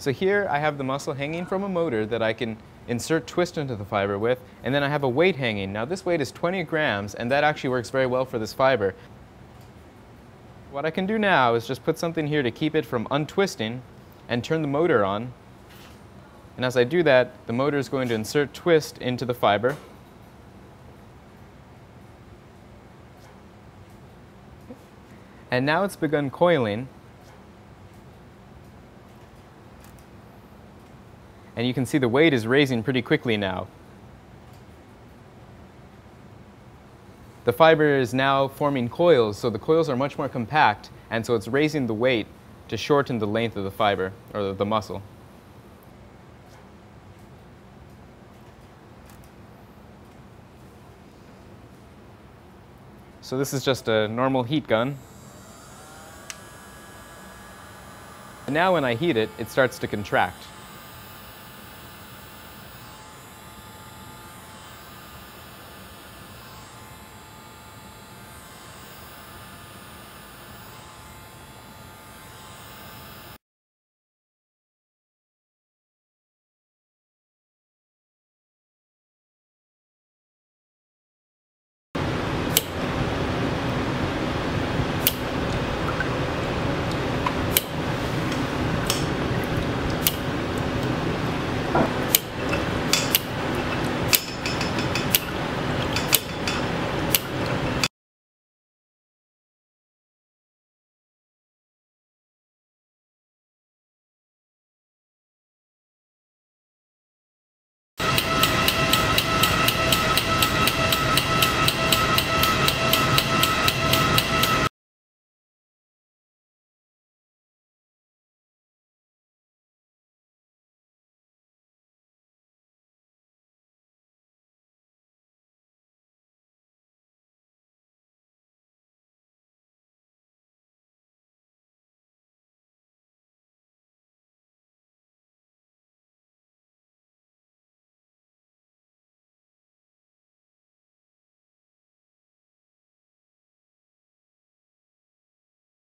So here I have the muscle hanging from a motor that I can insert twist into the fiber with, and then I have a weight hanging. Now this weight is 20 grams, and that actually works very well for this fiber. What I can do now is just put something here to keep it from untwisting and turn the motor on. And as I do that, the motor is going to insert twist into the fiber. And now it's begun coiling. And you can see the weight is raising pretty quickly now. The fiber is now forming coils, so the coils are much more compact, and so it's raising the weight to shorten the length of the fiber, or the muscle. So this is just a normal heat gun. And now when I heat it, it starts to contract.